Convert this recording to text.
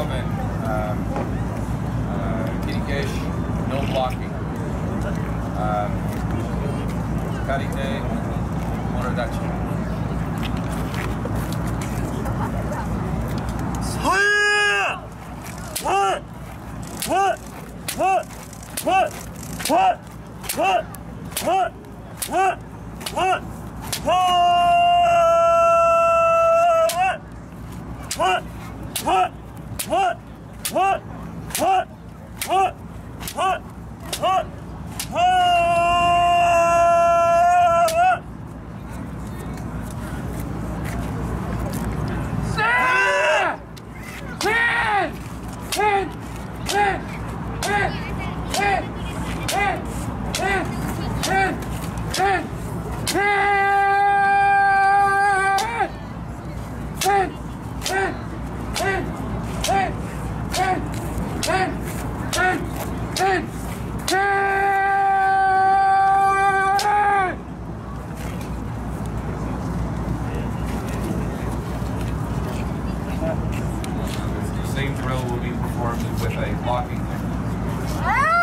gentlemen, um, uh, Kitty no blocking. Um, Karite, Motodachi. What? What? What? What? What? What? What? What? What? What? What? What? What? Hey! Hey! Hey! Hey! Same drill will be performed with a blocking. Ah!